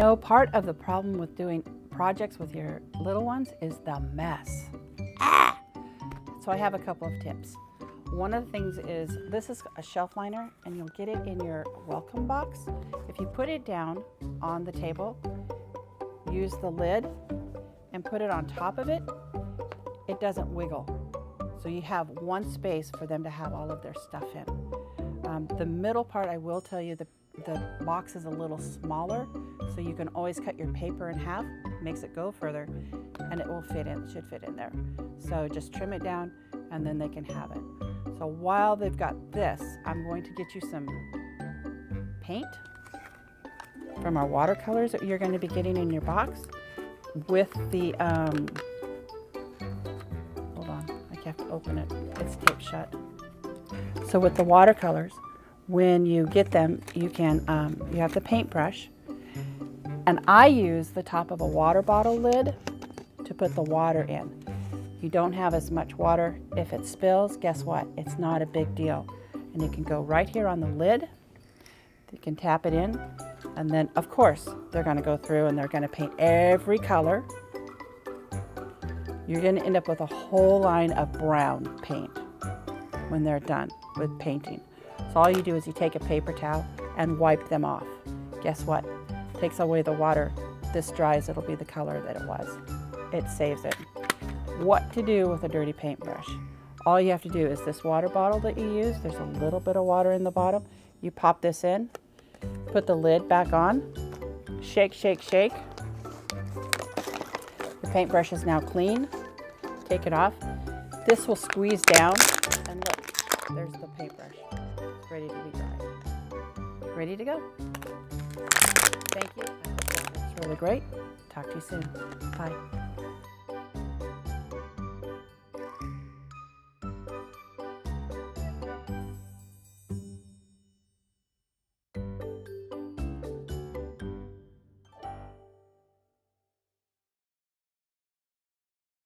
know part of the problem with doing projects with your little ones is the mess. Ah! So I have a couple of tips. One of the things is this is a shelf liner and you'll get it in your welcome box. If you put it down on the table, use the lid and put it on top of it, it doesn't wiggle. So you have one space for them to have all of their stuff in. Um, the middle part, I will tell you, the, the box is a little smaller, so you can always cut your paper in half, makes it go further, and it will fit in, should fit in there. So just trim it down, and then they can have it. So while they've got this, I'm going to get you some paint from our watercolors that you're going to be getting in your box with the, um, hold on, I have to open it, it's taped shut. So with the watercolors, when you get them, you can, um, you have the paintbrush, and I use the top of a water bottle lid to put the water in. You don't have as much water. If it spills, guess what? It's not a big deal. And you can go right here on the lid. You can tap it in. And then, of course, they're going to go through and they're going to paint every color. You're going to end up with a whole line of brown paint when they're done with painting. So all you do is you take a paper towel and wipe them off. Guess what? It Takes away the water. This dries, it'll be the color that it was. It saves it what to do with a dirty paintbrush. All you have to do is this water bottle that you use, there's a little bit of water in the bottom. You pop this in, put the lid back on, shake, shake, shake. The paintbrush is now clean. Take it off. This will squeeze down and look, there's the paintbrush ready to be dried. Ready to go. Thank you. It's really great. Talk to you soon. Bye.